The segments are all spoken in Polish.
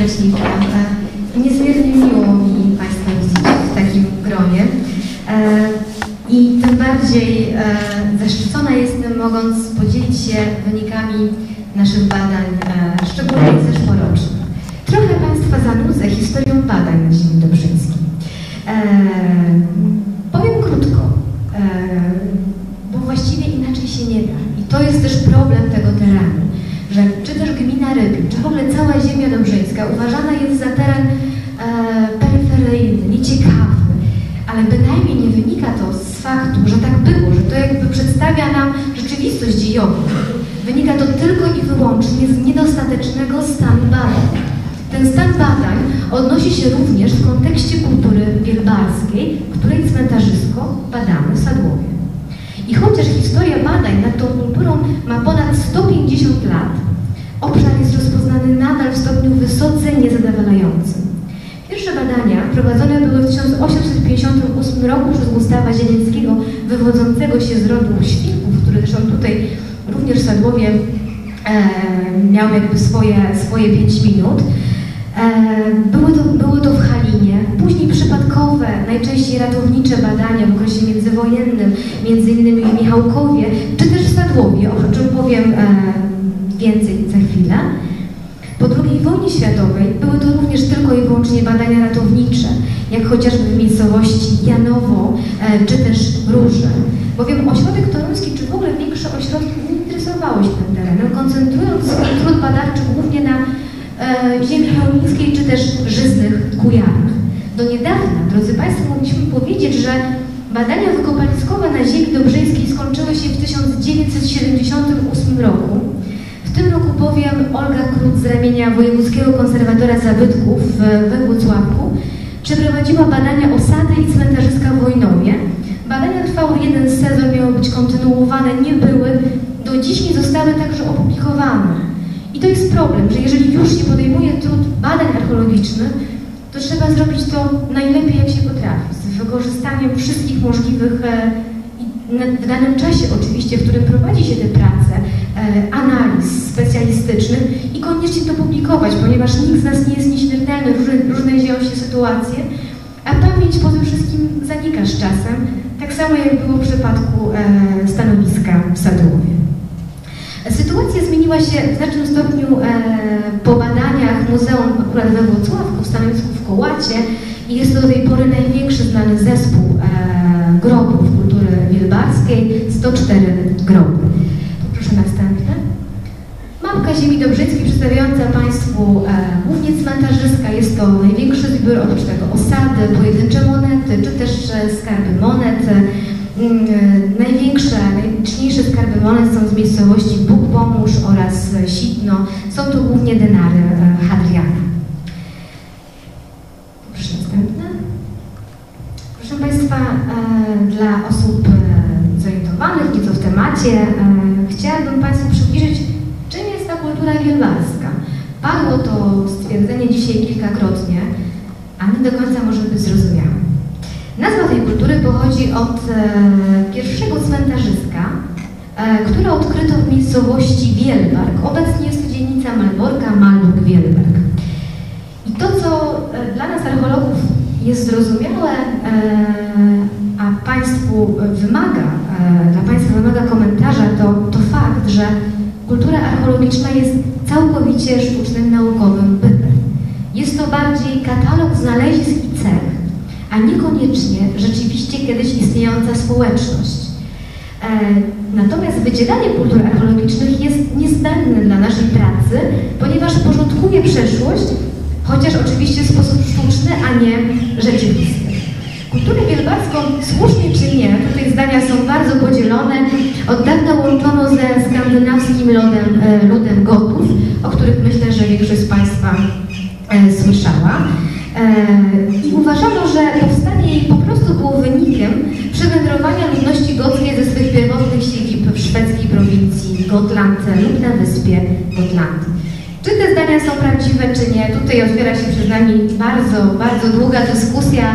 Leśnika. E, niezmiernie miło mi Państwa widzieć w takim gronie. E, I tym bardziej e, zaszczycona jestem, mogąc podzielić się wynikami naszych badań, szczególnie zeszłorocznych. Trochę Państwa zanudzę historią badań na ziemi dobrzyńskiej. Powiem krótko, bo właściwie inaczej się nie da. I to jest też problem tego terenu że czy też gmina Rybin, czy w ogóle ziemia dobrzyńska uważana jest za teren e, peryferyjny, nieciekawy, ale bynajmniej nie wynika to z faktu, że tak było, że to jakby przedstawia nam rzeczywistość dziejową. Wynika to tylko i wyłącznie z niedostatecznego stanu badań. Ten stan badań odnosi się również w kontekście kultury wielbarskiej, której cmentarzysko badamy w Sadłowie. I chociaż historia badań nad tą kulturą ma ponad 150 lat, obszar w stopniu wysoce niezadowalającym. Pierwsze badania prowadzone były w 1858 roku przez Gustawa Zielińskiego, wywodzącego się z rodu świrków, który zresztą tutaj również w Sadłowie e, miał jakby swoje, swoje 5 minut. E, to, były to w Halinie, później przypadkowe, najczęściej ratownicze badania w okresie międzywojennym, między innymi w Michałkowie, czy też w Sadłowie, o czym powiem e, więcej za chwilę. Po II wojnie światowej były to również tylko i wyłącznie badania ratownicze, jak chociażby w miejscowości Janowo, e, czy też Róże. Bowiem ośrodek toruński, czy w ogóle większe ośrodki nie interesowały się tym terenem, koncentrując swój trud badawczy głównie na e, ziemi chełmińskiej, czy też żyznych kujarach. Do niedawna, drodzy Państwo, mogliśmy powiedzieć, że badania wykopaliskowe na ziemi dobrzyńskiej skończyły się w 1978 roku. W tym roku bowiem Olga Krót z ramienia Wojewódzkiego Konserwatora Zabytków we Włocławku przeprowadziła badania osady i cmentarzyska w Wojnowie. Badania trwały jeden sezon, miały być kontynuowane, nie były, do dziś nie zostały także opublikowane. I to jest problem, że jeżeli już się podejmuje trud badań archeologicznych, to trzeba zrobić to najlepiej jak się potrafi, z wykorzystaniem wszystkich możliwych e, w danym czasie oczywiście, w którym prowadzi się te prace, analiz specjalistycznych i koniecznie to publikować, ponieważ nikt z nas nie jest nieśmiertelny, różne, różne dzieją się sytuacje, a pamięć poza wszystkim zanika z czasem, tak samo jak było w przypadku e, stanowiska w Sadłowie. Sytuacja zmieniła się w znacznym stopniu e, po badaniach Muzeum akurat we Włocławku, w stanowisku w Kołacie i jest to do tej pory największy znany zespół e, grobów kultury wielbarskiej, 104 groby. Proszę następne. Mapka ziemi dobrzyńskiej przedstawiająca Państwu e, głównie cmentarzyska. Jest to największy zbiór, oprócz tego osady, pojedyncze monety, czy też e, skarby monet. Mm, e, największe, najliczniejsze skarby monet są z miejscowości Bóg Pomóż oraz Sitno. Są to głównie denary e, Hadriana. Proszę. Proszę Państwa, e, dla osób zorientowanych nieco w temacie, chciałabym Państwu jest wielbarska. Padło to stwierdzenie dzisiaj kilkakrotnie, a nie do końca może być zrozumiałe. Nazwa tej kultury pochodzi od e, pierwszego cmentarzyska, e, które odkryto w miejscowości Wielbark. Obecnie jest to dzielnica Malborka, Malbork-Wielbark. I to, co e, dla nas archeologów jest zrozumiałe, e, a Państwu wymaga, e, dla Państwa wymaga komentarza, to, to fakt, że kultura archeologiczna jest całkowicie sztucznym naukowym bytem. Jest to bardziej katalog znalezisk i cech, a niekoniecznie rzeczywiście kiedyś istniejąca społeczność. E, natomiast wydzielanie kultur archeologicznych jest niezbędne dla naszej pracy, ponieważ porządkuje przeszłość, chociaż oczywiście w sposób sztuczny, a nie rzeczywisty. Kulturę wielbarską, słusznie czy nie, tutaj zdania są bardzo podzielone, od dawna łączono ze skandynawskim lodem, e, ludem Gotów, o których myślę, że większość z Państwa e, słyszała. E, I uważano, że powstanie jej po prostu było wynikiem przewędrowania ludności gockiej ze swych pierwotnych siedzib w szwedzkiej prowincji Gotland lub na wyspie Gotland. Czy te zdania są prawdziwe, czy nie? Tutaj otwiera się przed nami bardzo, bardzo długa dyskusja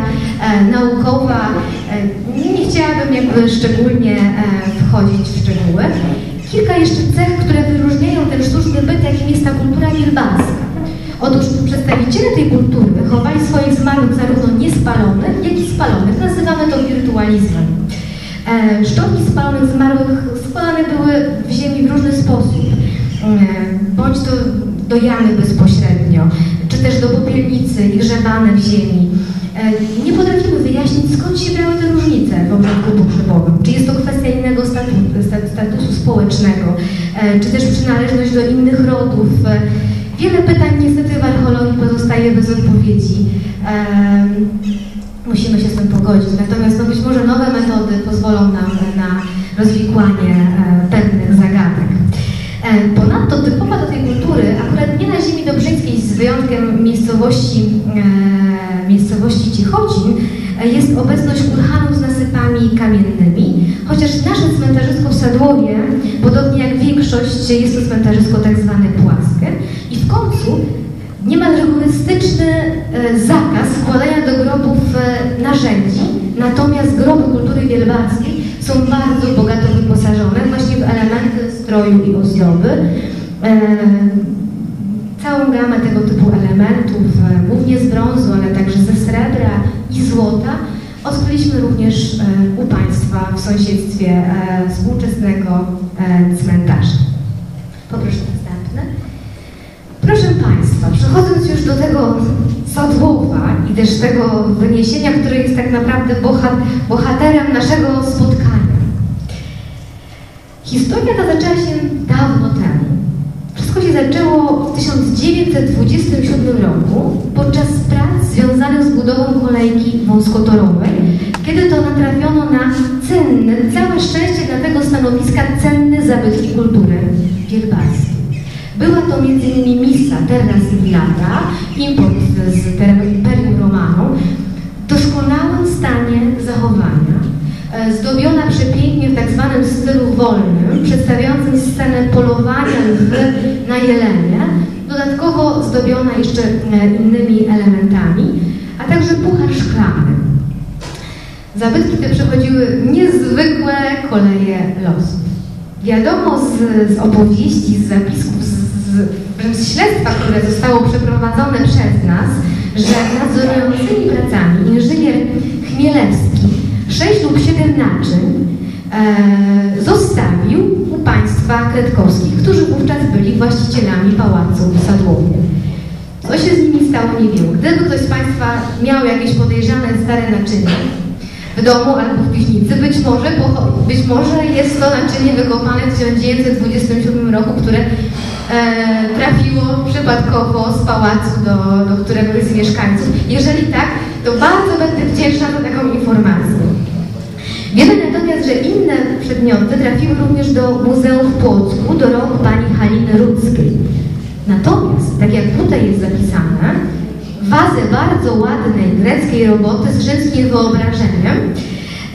naukowa. E, nie chciałabym jakby szczególnie e, wchodzić w szczegóły. Kilka jeszcze cech, które wyróżniają ten sztuczny byt, jakim jest ta kultura wielbarska. Otóż przedstawiciele tej kultury chowali swoich zmarłych zarówno niespalonych, jak i spalonych. Nazywamy to wirtualizmem. E, szczątki spalonych zmarłych składane były w ziemi w różny sposób. E, bądź to do jamy bezpośrednio, czy też do popielnicy i grzebane w ziemi. E, nie potrafimy wyjaśnić, skąd się brały te różnice w obrządku pogrzebowym. Czy jest to kwestia innego statusu, statusu społecznego, e, czy też przynależność do innych rodów. E, wiele pytań niestety w archeologii pozostaje bez odpowiedzi. Musimy się z tym pogodzić. Natomiast no być może nowe metody pozwolą nam na rozwikłanie pewnych zagadek. Ponadto typowa do tej kultury, akurat nie na ziemi dobrzyńskiej z wyjątkiem miejscowości Cichocin e, jest obecność kurhanów z nasypami kamiennymi, chociaż nasze cmentarzysko w Sadłowie, podobnie jak większość, jest to cmentarzysko tak zwane płaskie i w końcu niemal rygorystyczny e, zakaz składania do grobów e, narzędzi, natomiast groby kultury wielbarskiej są bardzo bogato wyposażone właśnie w elementy stroju i ozdoby całą gamę tego typu elementów, e, głównie z brązu, ale także ze srebra i złota, odkryliśmy również e, u Państwa w sąsiedztwie e, współczesnego cmentarza. Poproszę następny. Proszę Państwa, przechodząc już do tego Sadłowa i też tego wyniesienia, które jest tak naprawdę bohaterem naszego spotkania. Historia ta zaczęła się dawno temu. Zaczęło w 1927 roku podczas prac związanych z budową kolejki wąskotorowej, kiedy to natrafiono na cenny, całe szczęście dla tego stanowiska cenne zabytki kultury wielbarskiej. Była to m.in. misa Terra Siglata, import z Imperium Romanum, w doskonałym stanie zachowania, zdobiona przepięknie w tak zwanym stylu wolnym, przedstawiającym scenę polowania lwy na jelenie, dodatkowo zdobiona jeszcze e, innymi elementami, a także puchar szklany. Zabytki te przechodziły niezwykłe koleje losów. Wiadomo z, z opowieści, z zapisków, z, z, z śledztwa, które zostało przeprowadzone przez nas, że nadzorującymi pracami inżynier Chmielewski sześć lub siedem naczyń e, zostawił u państwa kredkowskich, którzy wówczas byli właścicielami pałacu w Sadłowie. Co się z nimi stało, nie wiem. Gdyby ktoś z Państwa miał jakieś podejrzane stare naczynie w domu albo w piwnicy, być może, być może jest to naczynie wykopane w 1927 roku, które e, trafiło przypadkowo z pałacu do, do któregoś z mieszkańców. Jeżeli tak, to bardzo będę wdzięczna za taką informację. Wiemy natomiast, że inne przedmioty trafiły również do Muzeum w Płocku do rąk pani Haliny Rudzkiej. Natomiast, tak jak tutaj jest zapisane, wazę bardzo ładnej greckiej roboty z rzymskim wyobrażeniem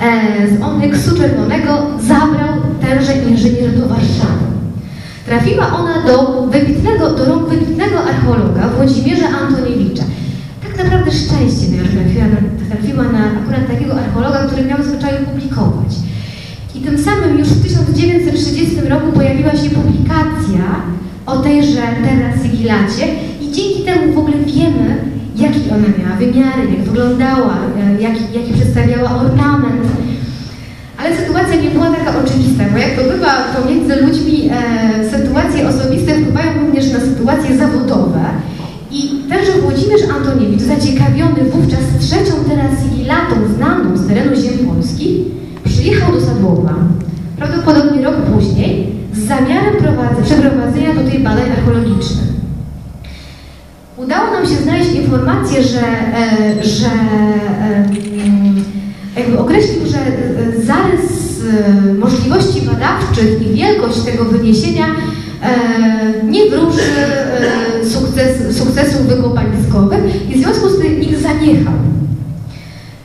e, z onyksu czerwonego zabrał tenże inżynier do Warszawy. Trafiła ona do, wybitnego, do rąk wybitnego archeologa Włodzimierza Antoniewicza naprawdę szczęście miała, że trafiła na, na akurat takiego archeologa, który miał zwyczaju publikować. I tym samym już w 1930 roku pojawiła się publikacja o tejże teraz Sigilacie i dzięki temu w ogóle wiemy, jaki ona miała wymiary, jak wyglądała, e, jaki, jaki przedstawiała ornament. Ale sytuacja nie była taka oczywista, bo jak to bywa pomiędzy ludźmi, e, sytuacje osobiste wpływają również na sytuacje zawodowe. I tenże Włodzimierz Antoniewicz, zaciekawiony wówczas trzecią teraz jubilatą znaną z terenu ziem polskich, przyjechał do Sadłowa, prawdopodobnie rok później, z zamiarem przeprowadzenia tutaj badań archeologicznych. Udało nam się znaleźć informację, że, e, że e, jakby określił, że e, zarys możliwości badawczych i wielkość tego wyniesienia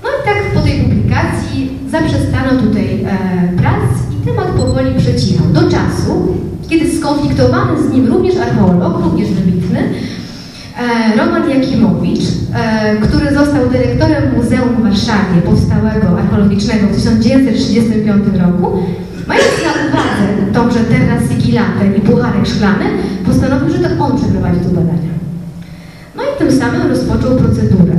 No i tak po tej publikacji zaprzestano tutaj e, prac i temat powoli przecichał do czasu, kiedy skonfliktowany z nim również archeolog, również wybitny, Roman Jakimowicz, który został dyrektorem Muzeum w Warszawie powstałego archeologicznego w 1935 roku, mając na uwadze tą, że teraz Szklany postanowił, że to on przeprowadzi tu badania. No i tym samym rozpoczął procedurę.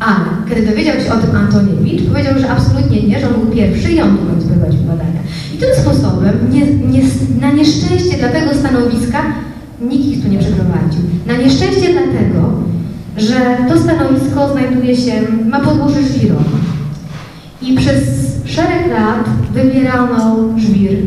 Ale kiedy dowiedział się o tym Antoniewicz, powiedział, że absolutnie nie, że on był pierwszy i on będzie prowadził badania. I tym sposobem, nie, nie, na nieszczęście dla tego stanowiska, nikt ich tu nie przeprowadził. Na nieszczęście dlatego, że to stanowisko znajduje się, ma podłoże żwirowe. I przez szereg lat wybierano żwir.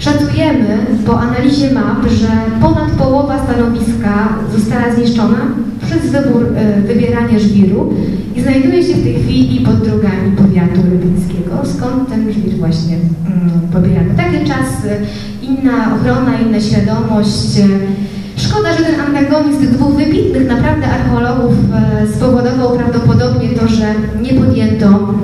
Szacujemy po analizie map, że ponad połowa stanowiska została zniszczona przez wybór, e, wybieranie żwiru i znajduje się w tej chwili pod drogami powiatu rybnickiego, skąd ten żwir właśnie mm, pobieramy. Takie czasy, inna ochrona, inna świadomość. Szkoda, że ten antagonizm tych dwóch wybitnych naprawdę archeologów e, spowodował prawdopodobnie to, że nie podjęto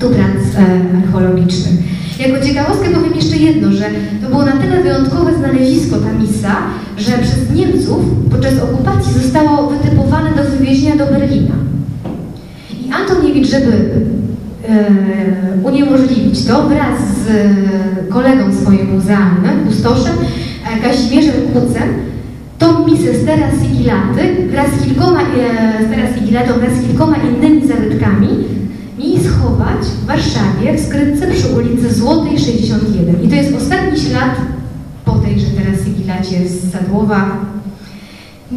tu prac e, archeologicznych. Jako ciekawostkę powiem jeszcze jedno, że to było na tyle wyjątkowe znalezisko ta misa, że przez Niemców podczas okupacji zostało wytypowane do wywiezienia do Berlina. I Antoniewicz, żeby e, uniemożliwić to, wraz z e, kolegą swoim muzealnym, kustoszem, e, Kazimierzem Kucem, tą misę z teraz Sigilaty wraz z kilkoma, e, z teraz Sigilatą wraz z kilkoma innymi zabytkami mieli schować w Warszawie w skrytce przy ulicy Złotej 61. I to jest ostatni ślad po tej, że teraz Sigilacie z Sadłowa.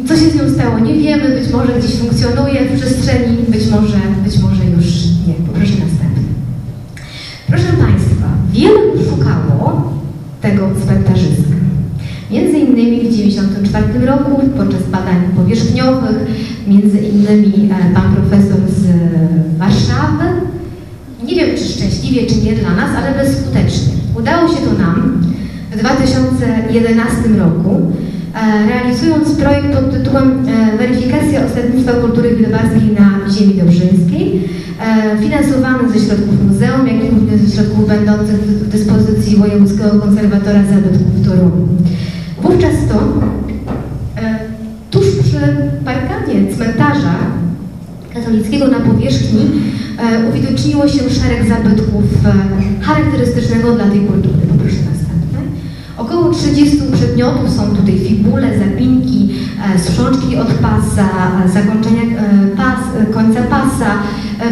Co się z nią stało, nie wiemy, być może gdzieś funkcjonuje w przestrzeni, być może, być może już nie. Poproszę następny. Proszę Państwa, wielu szukało tego cmentarzyska. Między innymi w 1994 roku podczas badań powierzchniowych, między innymi e, pan profesor z Warszawy, nie wiem czy szczęśliwie, czy nie dla nas, ale bezskutecznie. Udało się to nam w 2011 roku, e, realizując projekt pod tytułem e, Weryfikacja ostatnictwa kultury wilobarskiej na ziemi dobrzyńskiej, finansowany ze środków muzeum, jak i również ze środków będących w dyspozycji Wojewódzkiego Konserwatora Zabytków w Toruniu. Wówczas to e, tuż przy parkanie cmentarza katolickiego na powierzchni e, uwidoczniło się szereg zabytków e, charakterystycznego dla tej kultury. Poproszę następne. Około 30 przedmiotów są tutaj fibule, zapinki, e, sprzączki od pasa, e, zakończenia e, pas, końca pasa,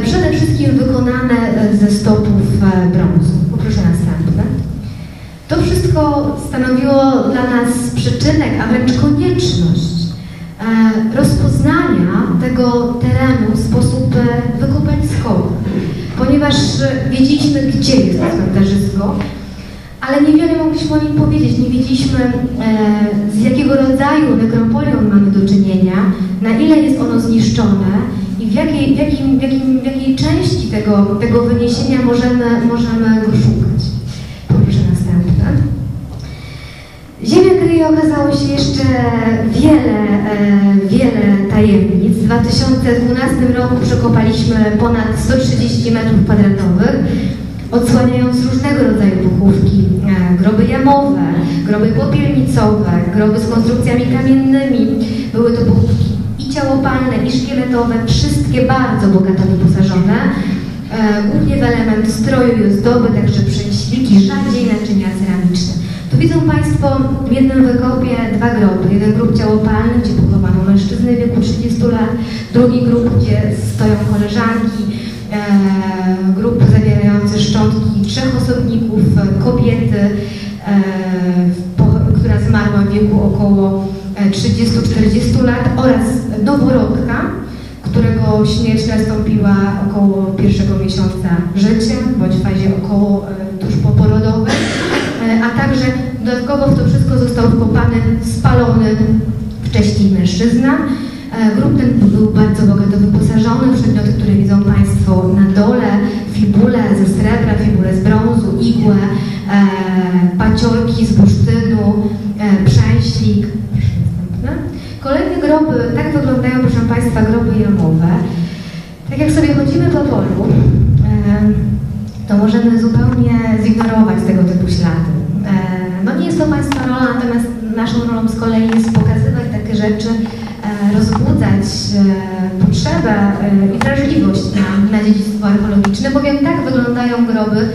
przede wszystkim wykonane ze stopów brązu. Poproszę następne. To wszystko stanowiło dla nas przyczynek, a wręcz konieczność e, rozpoznania tego terenu w sposób e, wykopaliskowy, ponieważ wiedzieliśmy, gdzie jest to cmentarzysko, ale niewiele mogliśmy o nim powiedzieć. Nie wiedzieliśmy, e, z jakiego rodzaju nekropolią mamy do czynienia, na ile jest ono zniszczone i w jakiej, w jakim, w jakim, w jakiej części tego, tego wyniesienia możemy, możemy go szukać. Kryje okazało się jeszcze wiele, e, wiele tajemnic. W 2012 roku przekopaliśmy ponad 130 metrów kwadratowych, odsłaniając różnego rodzaju pochówki. E, groby jamowe, groby popielnicowe, groby z konstrukcjami kamiennymi. Były to pochówki i ciałopalne, i szkieletowe, wszystkie bardzo bogato wyposażone. E, głównie w element stroju i ozdoby, także przęśliki, rzadziej naczynia ceramiczne. Tu widzą Państwo w jednym wykopie dwa groby. Jeden grób ciałopalny, gdzie pochowano mężczyznę w wieku 30 lat, drugi grób, gdzie stoją koleżanki, e, grób zawierający szczątki trzech osobników, kobiety, e, po, która zmarła w wieku około 30-40 e, lat oraz noworodka, którego śmierć nastąpiła około pierwszego miesiąca życia, bądź w fazie około e, tuż poporodowej. E, a także dodatkowo w to wszystko został wkopany, spalony wcześniej mężczyzna. E, grób ten był bardzo bogato wyposażony, przedmioty, które widzą Państwo na dole, fibule ze srebra, fibule z brązu, igłę, e, paciorki z bursztynu, e, przęślik. Kolejne groby, tak wyglądają, proszę Państwa, groby jamowe. Tak jak sobie chodzimy po polu, e, to możemy zupełnie zignorować tego typu ślady. E, no nie jest to Państwa rola, natomiast naszą rolą z kolei jest pokazywać takie rzeczy, e, rozbudzać e, potrzebę i wrażliwość na, na dziedzictwo archeologiczne, bowiem tak wyglądają groby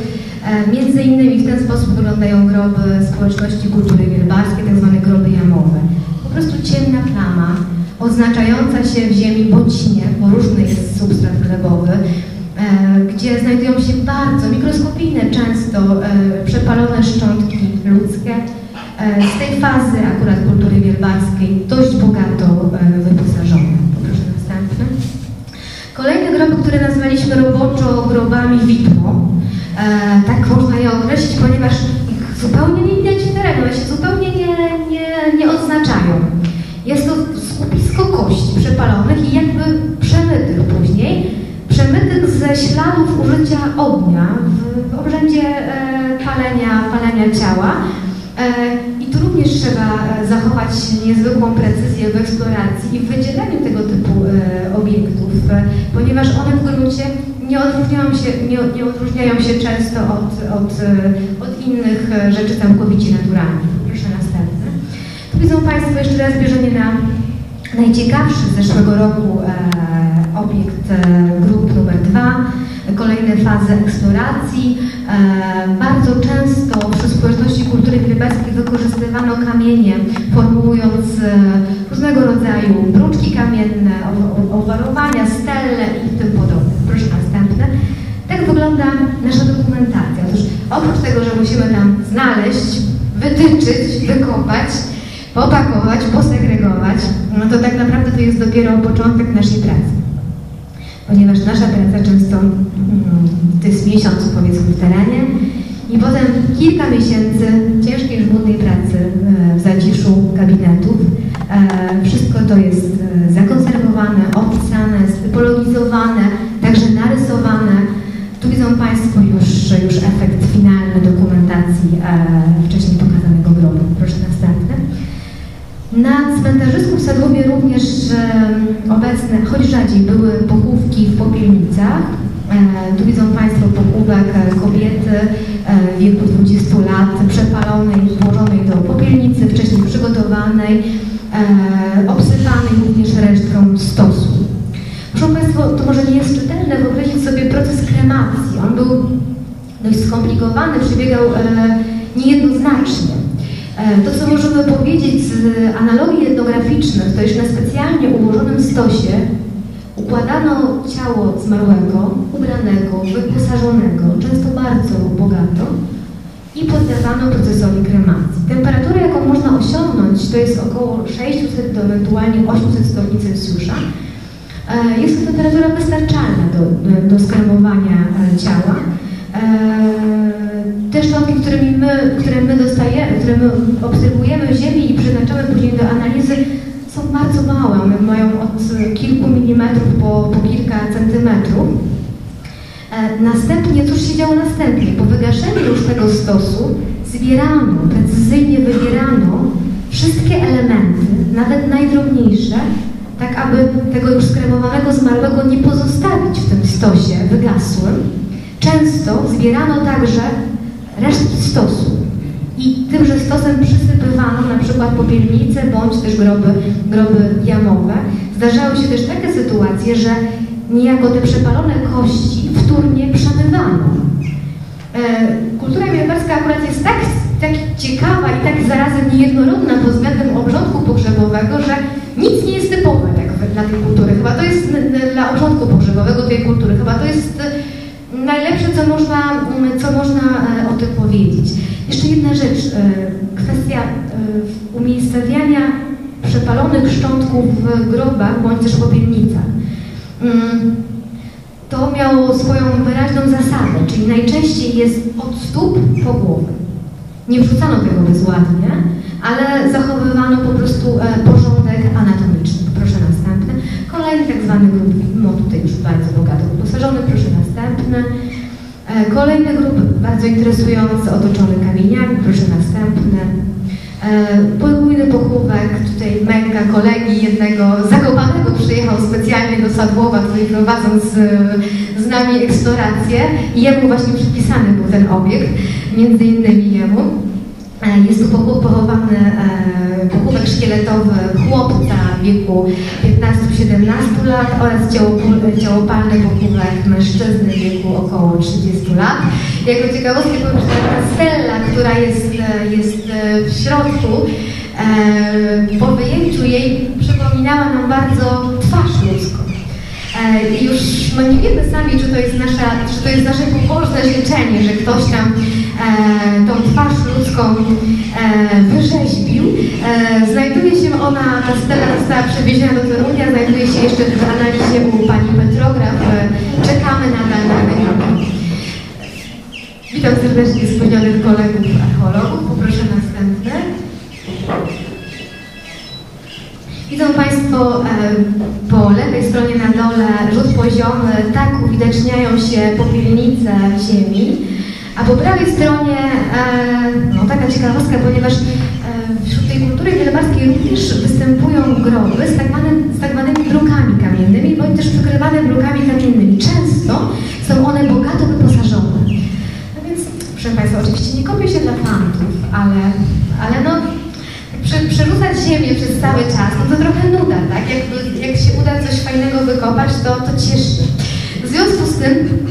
Między innymi w ten sposób wyglądają groby społeczności kultury wielbarskiej, tak zwane groby jamowe. Po prostu ciemna plama, oznaczająca się w ziemi bocinie, bo różny jest substrat glebowy, gdzie znajdują się bardzo mikroskopijne, często przepalone szczątki ludzkie, E, z tej fazy akurat kultury wielbarskiej dość bogato e, wyposażone. Proszę następny. Kolejne groby, które nazwaliśmy roboczo grobami widmo. E, tak można je określić, ponieważ ich zupełnie nie widać w terenie, one się zupełnie nie, nie, nie odznaczają. Jest to skupisko kości przepalonych i jakby przemytych później, przemytych ze śladów użycia ognia w, obrzędzie e, palenia, palenia ciała. E, I tu również trzeba e, zachować niezwykłą precyzję w eksploracji i w wydzieleniu tego typu obiektów, ponieważ one w gruncie nie odróżniają się, nie, nie odróżniają się często od, od, od innych rzeczy całkowicie naturalnych. Proszę następne. Tu widzą Państwo jeszcze raz bierzenie na najciekawszy z zeszłego roku obiekt grup numer dwa kolejne fazy eksploracji. E, bardzo często przy społeczności kultury grybarskiej wykorzystywano kamienie, formułując e, różnego rodzaju brączki kamienne, owarowania, stelle i tym podobne. Proszę następne. Tak wygląda nasza dokumentacja. Otóż oprócz tego, że musimy tam znaleźć, wytyczyć, wykopać, popakować, posegregować, no to tak naprawdę to jest dopiero początek naszej pracy ponieważ nasza praca często mm, to jest miesiąc powiedzmy w terenie i potem kilka miesięcy ciężkiej, żmudnej pracy e, w zaciszu gabinetów. E, wszystko to jest e, zakonserwowane, opisane, stypologizowane, także narysowane. Tu widzą Państwo już, już efekt finalny dokumentacji wcześniej następny. Na cmentarzysku w Sadłowie również obecne, choć rzadziej, były pochówki w popielnicach. E, tu widzą Państwo pochówek e, kobiety e, w wieku 20 lat, przepalonej, włożonej do popielnicy, wcześniej przygotowanej, obsypanej również resztką stosu. Proszę Państwa, to może nie jest czytelne wyobrazić sobie proces kremacji. On był dość skomplikowany, przebiegał niejednoznacznie. E, to, co możemy powiedzieć z analogii etnograficznych, to już na specjalnie ułożonym stosie układano ciało zmarłego, ubranego, wyposażonego, często bardzo bogato i poddawano procesowi kremacji. Temperatura, jaką można osiągnąć, to jest około 600 do ewentualnie 800 stopni Celsjusza. E, jest to temperatura wystarczalna do, do skremowania e, ciała. Te szczątki, którymi my, które my dostajemy, które my obserwujemy w ziemi i przeznaczamy później do analizy, są bardzo małe. One mają od kilku milimetrów po, po kilka centymetrów. E, następnie, cóż się działo następnie? Po wygaszeniu już tego stosu zbierano, precyzyjnie wybierano wszystkie elementy, nawet najdrobniejsze, tak aby tego już skremowanego zmarłego nie pozostawić w tym stosie wygasłym. Często zbierano także resztki stosu. I tymże stosem przysypywano na przykład popielnice bądź też groby, groby jamowe. Zdarzały się też takie sytuacje, że niejako te przepalone kości wtórnie przemywano. E, kultura mielbarska akurat jest tak, tak ciekawa i tak zarazem niejednorodna pod względem obrządku pogrzebowego, że nic nie jest typowe tak, dla tej kultury. Chyba to jest dla obrządku pogrzebowego tej kultury. Chyba to jest najlepsze, co można, co można e, o tym powiedzieć. Jeszcze jedna rzecz, e, kwestia e, umiejscowiania przepalonych szczątków w grobach bądź też popielnicach. Mm, to miało swoją wyraźną zasadę, czyli najczęściej jest od stóp po głowę. Nie wrzucano tego bezładnie, ale zachowywano po prostu porządek anatomiczny. Proszę następny. Kolejny tak zwany grup, no tutaj już bardzo bogato wyposażony, proszę następny. E, kolejny grup, bardzo interesujący, otoczony kamieniami, proszę następny. E, podwójny pochówek, tutaj męka kolegi jednego zakopanego przyjechał specjalnie do Sadłowa, tutaj prowadząc z nami eksplorację i jemu właśnie przypisany był ten obiekt, między innymi jemu. E, jest tu pochowany e, pochówek szkieletowy chłopca wieku 15-17 lat oraz ciałopalny pochówek mężczyzny w wieku około 30 lat. Jako ciekawostkę powiem, że ta stella, która jest, e, jest w środku, po wyjęciu jej przypominała nam bardzo twarz ludzką. I już no nie wiemy sami, czy to jest, nasza, czy to jest nasze pobożne życzenie, że ktoś tam e, tą twarz ludzką e, wyrzeźbił. E, znajduje się ona, ta stela została przewieziona do Torunia, znajduje się jeszcze w analizie u pani Petrograf. E, czekamy nadal na wynik. Witam serdecznie wspomnianych kolegów archeologów. Poproszę następne. Widzą Państwo e, po lewej stronie na dole rzut poziomy, tak uwidaczniają się popielnice ziemi. A po prawej stronie, e, no taka ciekawostka, ponieważ e, wśród tej kultury wielbarskiej również występują groby z tak, z tak zwanymi brukami kamiennymi, bądź też przykrywane brukami kamiennymi. Często są one bogato wyposażone. No więc, proszę Państwa, oczywiście nie kopię się dla fantów, ale, ale no, przerzucać ziemię przez cały czas, no to trochę nuda, tak? Jak, jak się uda coś fajnego wykopać, to, to cieszy. W związku z tym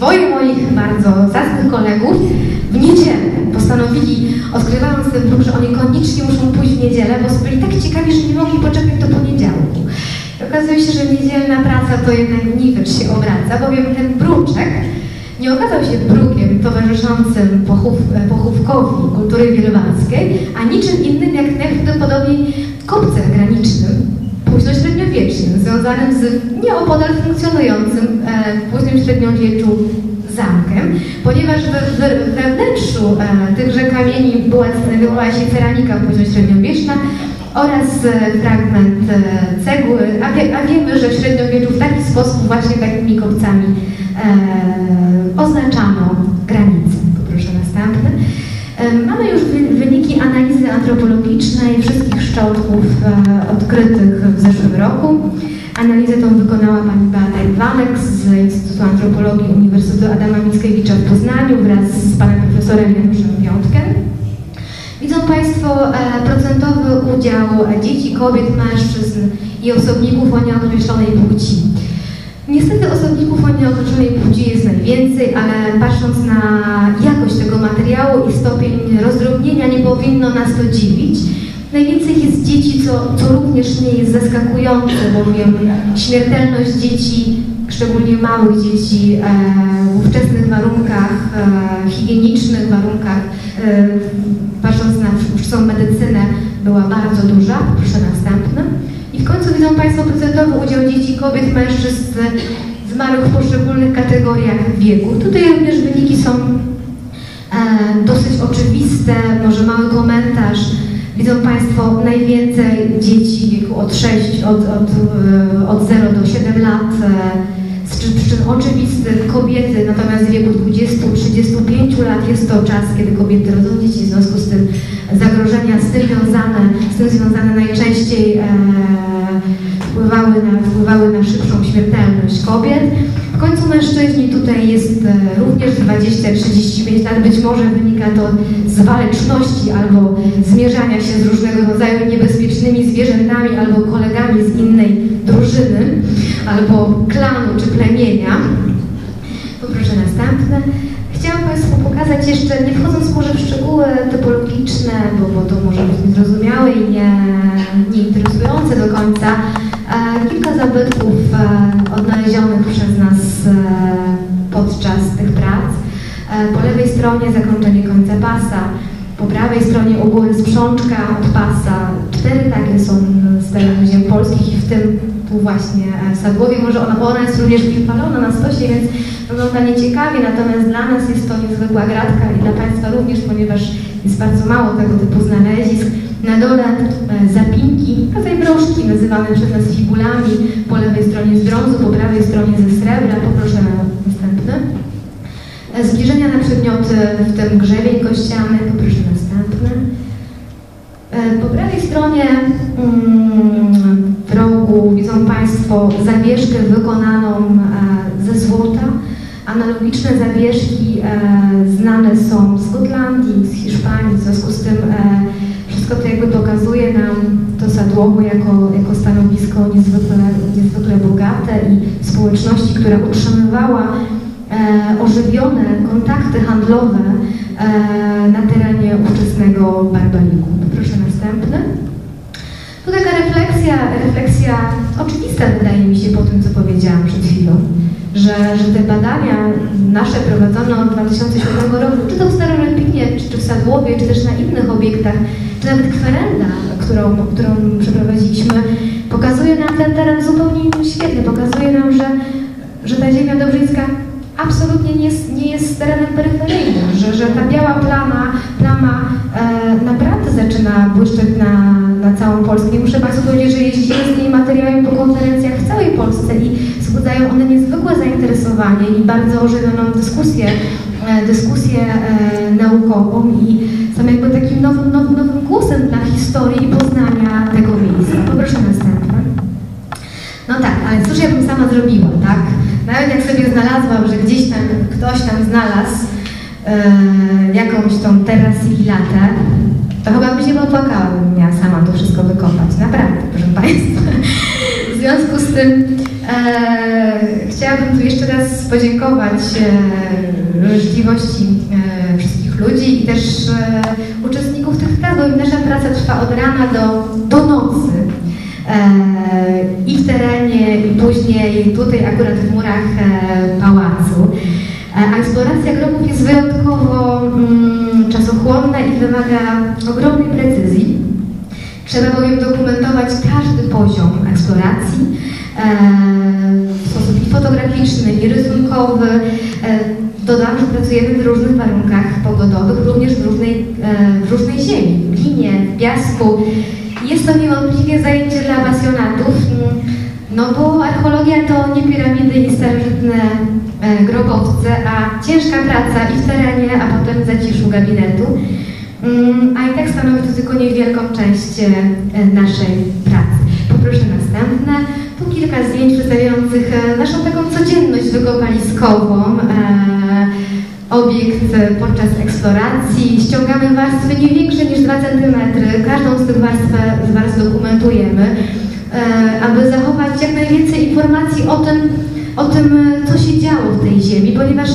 dwoje moich bardzo zacnych kolegów w niedzielę postanowili, odkrywając ten próg, że oni koniecznie muszą pójść w niedzielę, bo byli tak ciekawi, że nie mogli poczekać do poniedziałku. I okazuje się, że niedzielna praca to jednak niwecz się obraca, bowiem ten bruczek nie okazał się brukiem towarzyszącym pochów, pochówkowi kultury wielwarskiej, a niczym innym jak najprawdopodobniej kopcem granicznym, późnośredniowiecznym, związanym z nieopodal funkcjonującym e, w późnym średniowieczu zamkiem, ponieważ we, we, we wnętrzu e, tychże kamieni była, znajdowała się ceramika późnośredniowieczna oraz e, fragment e, cegły, a, wie, a, wiemy, że w średniowieczu w taki sposób właśnie takimi kopcami e, oznaczano granice. Poproszę następny. Mamy już analizy antropologicznej wszystkich szczątków e, odkrytych w zeszłym roku. Analizę tą wykonała pani Beata Iwanek z Instytutu Antropologii Uniwersytetu Adama Mickiewicza w Poznaniu wraz z panem profesorem Januszem Piątkiem. Widzą Państwo e, procentowy udział dzieci, kobiet, mężczyzn i osobników o nieokreślonej płci. Niestety osobników o nieokreślonej płci jest najwięcej, ale patrząc na jakość tego materiału i stopień rozdrobnienia nie powinno nas to dziwić. Najwięcej jest dzieci, co, co również nie jest zaskakujące, bowiem śmiertelność dzieci, szczególnie małych dzieci e, w ówczesnych warunkach, e, higienicznych warunkach, e, patrząc na ówczesną medycynę, była bardzo duża. Proszę następny. I w końcu widzą Państwo procentowy udział dzieci, kobiet, mężczyzn zmarłych w poszczególnych kategoriach wieku. Tutaj również wyniki są e, dosyć oczywiste, może mały komentarz. Widzą Państwo najwięcej dzieci w wieku od 6, od, od, e, od 0 do 7 lat, e, z przyczyn oczywistych kobiety, natomiast w wieku 20-35 lat jest to czas, kiedy kobiety rodzą dzieci, w związku z tym zagrożenia z tym związane, z tym związane najczęściej e, wpływały, na, wpływały na szybszą śmiertelność kobiet. W końcu mężczyźni tutaj jest e, również 20-35 lat, być może wynika to z waleczności albo zmierzania się z różnego rodzaju niebezpiecznymi zwierzętami albo kolegami z innej drużyny albo klanu czy plemienia. Poproszę następne. Chciałam Pokazać jeszcze, nie wchodząc może w szczegóły typologiczne, bo, bo to może być niezrozumiałe i nie, nie interesujące do końca, e, kilka zabytków e, odnalezionych przez nas e, podczas tych prac. Po lewej stronie zakończenie końca pasa, po prawej stronie u góry sprzączka od pasa. Cztery takie są z terenu ziem polskich i w tym tu właśnie w Sadłowie. Może ona, bo ona jest również wypalona na stosie, więc wygląda nieciekawie, natomiast dla nas jest to niezwykła gratka i dla Państwa również, ponieważ jest bardzo mało tego typu znalezisk. Na dole e, zapinki, rodzaj broszki nazywane przez nas fibulami, po lewej stronie z brązu, po prawej stronie ze srebra. Poproszę na następny. E, zbliżenia na przedmioty, w tym grzebień kościany, poproszę następny. E, po prawej stronie Państwo zawieszkę wykonaną ze złota. Analogiczne zawieszki znane są z Gotlandii, Hiszpanii. W związku z tym e, wszystko to jakby pokazuje nam to Sadłowo jako, jako stanowisko niezwykle, niezwykle bogate i społeczności, która utrzymywała e, ożywione kontakty handlowe e, na terenie ówczesnego Barbariku. Proszę następny. Refleksja, refleksja oczywista wydaje mi się po tym, co powiedziałam przed chwilą, że, że te badania nasze prowadzone od 2007 roku, czy to w Starorepinie, czy, czy w Sadłowie, czy też na innych obiektach, czy nawet kwerenda, którą, którą przeprowadziliśmy, pokazuje nam ten teren zupełnie innym świetle. Pokazuje nam, że, że ta ziemia dobrzyńska absolutnie nie jest, nie jest terenem peryferyjnym, że, że ta biała plama, plama e, naprawdę zaczyna błyszczeć na, na całą Polskę. I muszę Państwu powiedzieć, że jeździmy z tymi materiałami po konferencjach w całej Polsce i wzbudzają one niezwykłe zainteresowanie i bardzo ożywioną dyskusję, e, dyskusję e, naukową i są jakby takim nowym, nowym, nowym głosem dla historii i poznania tego miejsca. Poproszę następne. No tak, ale cóż ja bym sama zrobiła, tak? Nawet jak sobie znalazłam, że gdzieś tam ktoś tam znalazł e, jakąś tą teraz civilatę, to chyba by się popłakała, bym miała sama to wszystko wykopać. Naprawdę, proszę Państwa. W związku z tym e, chciałabym tu jeszcze raz podziękować e, życzliwości e, wszystkich ludzi i też e, uczestników tych prac, bo nasza praca trwa od rana do, do nocy. E, I w terenie, i później tutaj akurat w murach e, pałacu. A eksploracja grobów jest wyjątkowo mm, czasochłonna i wymaga ogromnej precyzji. Trzeba bowiem dokumentować każdy poziom eksploracji e, w sposób i fotograficzny, i rysunkowy. E, dodam, że pracujemy w różnych warunkach pogodowych, również w różnej, e, w różnej ziemi, w glinie, w piasku. Jest to niewątpliwie zajęcie dla pasjonatów, no bo archeologia to nie piramidy i starożytne e, grobowce, a ciężka praca i w terenie, a potem w zaciszu gabinetu. Mm, a i tak stanowi to tylko niewielką część e, naszej pracy. Poproszę następne. Tu kilka zdjęć przedstawiających e, naszą taką codzienność wykopaliskową. Obiekt podczas eksploracji. Ściągamy warstwy nie większe niż 2 cm. Każdą z tych warstw, warstw dokumentujemy, aby zachować jak najwięcej informacji o tym, o tym, co się działo w tej ziemi, ponieważ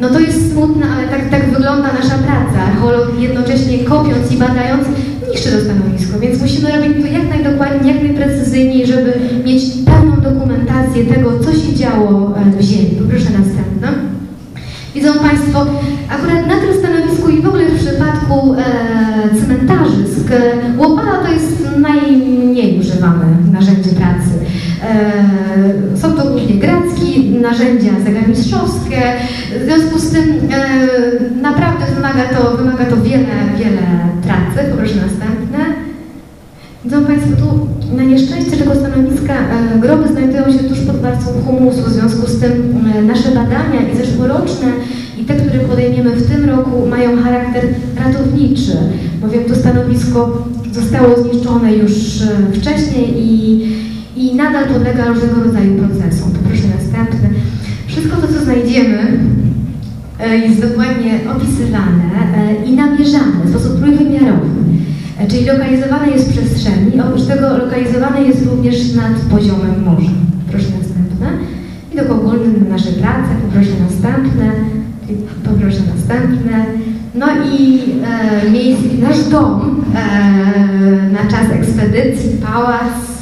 no to jest smutne, ale tak, tak wygląda nasza praca. Archeolog jednocześnie kopiąc i badając niszczy to stanowisko, więc musimy robić to jak najdokładniej, jak najprecyzyjniej, żeby mieć pełną dokumentację tego, co się działo w ziemi. Poproszę następną. Widzą Państwo, akurat na tym stanowisku i w ogóle w przypadku e, cmentarzysk, łopata to jest najmniej używane narzędzie pracy. E, są to głównie grecki, narzędzia zegarmistrzowskie, w związku z tym e, naprawdę wymaga to, wymaga to wiele, wiele pracy. Poproszę następne. Widzą Państwo, tu na nieszczęście tego stanowiska e, groby znajdują się tuż pod warstwą humusu, w związku z tym nasze badania i zeszłoroczne i te, które podejmiemy w tym roku mają charakter ratowniczy, bowiem to stanowisko zostało zniszczone już wcześniej i, i nadal podlega różnego rodzaju procesom. Poproszę następny. Wszystko to, co znajdziemy jest dokładnie opisywane i namierzane w sposób trójwymiarowy. Czyli lokalizowane jest w przestrzeni, oprócz tego lokalizowane jest również nad poziomem morza. Proszę następne. Widok ogólny na nasze prace, poproszę następne, poproszę następne. No i e, miejsce, nasz dom e, na czas ekspedycji, pałac e,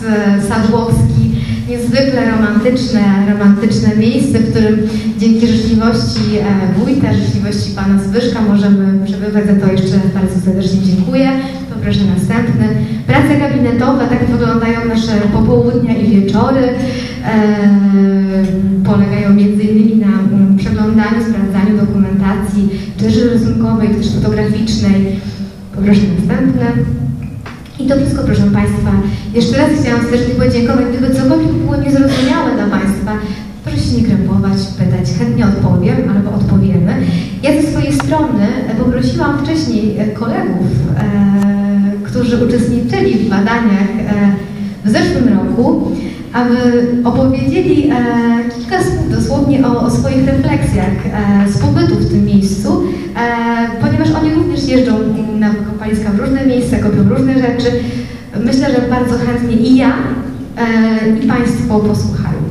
Sadłowski, niezwykle romantyczne, romantyczne miejsce, w którym dzięki życzliwości e, wójta, życzliwości pana Zbyszka możemy przebywać. Za to jeszcze bardzo serdecznie dziękuję. Poproszę następny. Prace gabinetowe, tak wyglądają nasze popołudnia i wieczory. E, polegają m.in. na mm, przeglądaniu, sprawdzaniu dokumentacji, też rysunkowej, też fotograficznej. Poproszę następne. I to wszystko, proszę Państwa. Jeszcze raz chciałam serdecznie podziękować. Gdyby cokolwiek było niezrozumiałe dla Państwa, proszę się nie krępować, pytać. Chętnie odpowiem albo odpowiemy. Ja ze swojej strony poprosiłam wcześniej kolegów, e, którzy uczestniczyli w badaniach e, w zeszłym roku, aby opowiedzieli e, kilka słów dosłownie o, o swoich refleksjach e, z pobytu w tym miejscu, e, ponieważ oni również jeżdżą na kopaliska w różne miejsca, kopią różne rzeczy. Myślę, że bardzo chętnie i ja, e, i Państwo posłuchają.